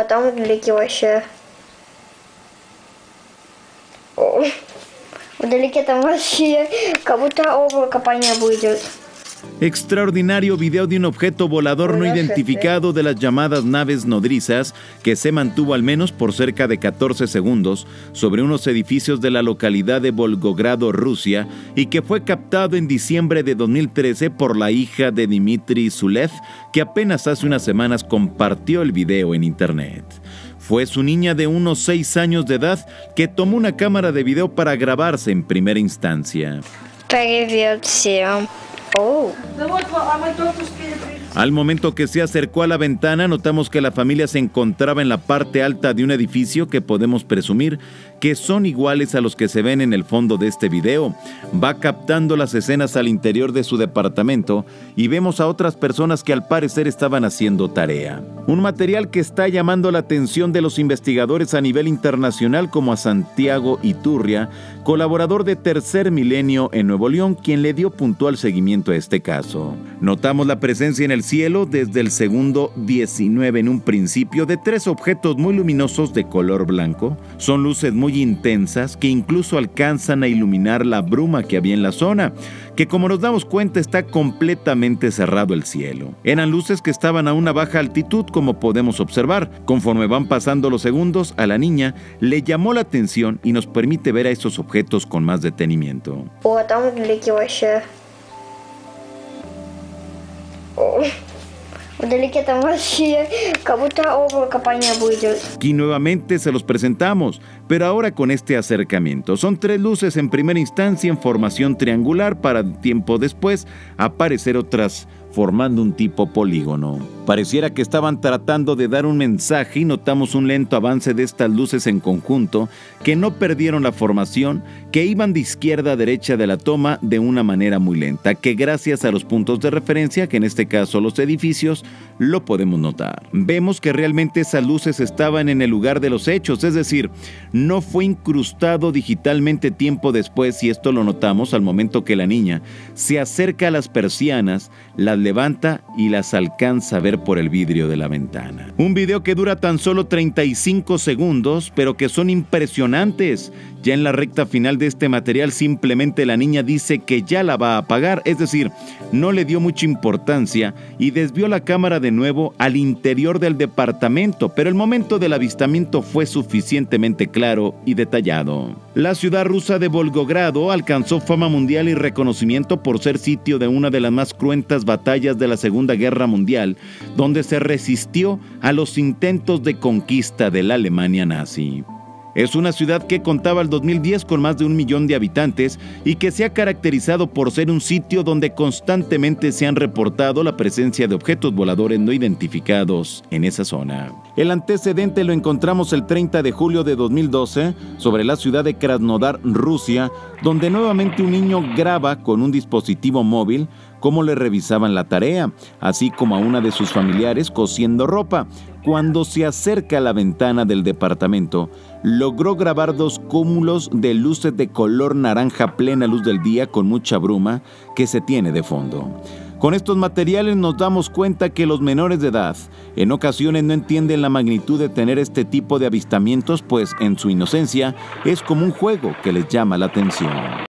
О, там вдалеке вообще. Вдалеке там вообще как будто облако по небу идет. Extraordinario video de un objeto volador no identificado de las llamadas naves nodrizas que se mantuvo al menos por cerca de 14 segundos sobre unos edificios de la localidad de Volgogrado, Rusia, y que fue captado en diciembre de 2013 por la hija de Dmitry Zulev, que apenas hace unas semanas compartió el video en internet. Fue su niña de unos 6 años de edad que tomó una cámara de video para grabarse en primera instancia. Al momento que se acercó a la ventana, notamos que la familia se encontraba en la parte alta de un edificio que podemos presumir que son iguales a los que se ven en el fondo de este video. Va captando las escenas al interior de su departamento y vemos a otras personas que al parecer estaban haciendo tarea. Un material que está llamando la atención de los investigadores a nivel internacional como a Santiago Iturria, colaborador de Tercer Milenio en Nuevo León, quien le dio puntual seguimiento a este caso. Notamos la presencia en el cielo desde el segundo 19 en un principio de tres objetos muy luminosos de color blanco. Son luces muy intensas que incluso alcanzan a iluminar la bruma que había en la zona, que como nos damos cuenta está completamente cerrado el cielo. Eran luces que estaban a una baja altitud como podemos observar. Conforme van pasando los segundos, a la niña le llamó la atención y nos permite ver a estos objetos con más detenimiento. Aquí nuevamente se los presentamos, pero ahora con este acercamiento. Son tres luces en primera instancia en formación triangular para tiempo después aparecer otras formando un tipo polígono. Pareciera que estaban tratando de dar un mensaje y notamos un lento avance de estas luces en conjunto que no perdieron la formación, que iban de izquierda a derecha de la toma de una manera muy lenta, que gracias a los puntos de referencia, que en este caso los edificios, lo podemos notar. Vemos que realmente esas luces estaban en el lugar de los hechos, es decir, no fue incrustado digitalmente tiempo después y esto lo notamos al momento que la niña se acerca a las persianas, las levanta y las alcanza a ver por el vidrio de la ventana. Un video que dura tan solo 35 segundos, pero que son impresionantes. Ya en la recta final de este material simplemente la niña dice que ya la va a apagar, es decir, no le dio mucha importancia y desvió la cámara de nuevo al interior del departamento, pero el momento del avistamiento fue suficientemente claro y detallado. La ciudad rusa de Volgogrado alcanzó fama mundial y reconocimiento por ser sitio de una de las más cruentas batallas de la Segunda Guerra Mundial, donde se resistió a los intentos de conquista de la Alemania nazi. Es una ciudad que contaba el 2010 con más de un millón de habitantes y que se ha caracterizado por ser un sitio donde constantemente se han reportado la presencia de objetos voladores no identificados en esa zona. El antecedente lo encontramos el 30 de julio de 2012 sobre la ciudad de Krasnodar, Rusia, donde nuevamente un niño graba con un dispositivo móvil cómo le revisaban la tarea, así como a una de sus familiares cosiendo ropa. Cuando se acerca a la ventana del departamento, logró grabar dos cúmulos de luces de color naranja plena luz del día con mucha bruma que se tiene de fondo. Con estos materiales nos damos cuenta que los menores de edad en ocasiones no entienden la magnitud de tener este tipo de avistamientos, pues en su inocencia es como un juego que les llama la atención.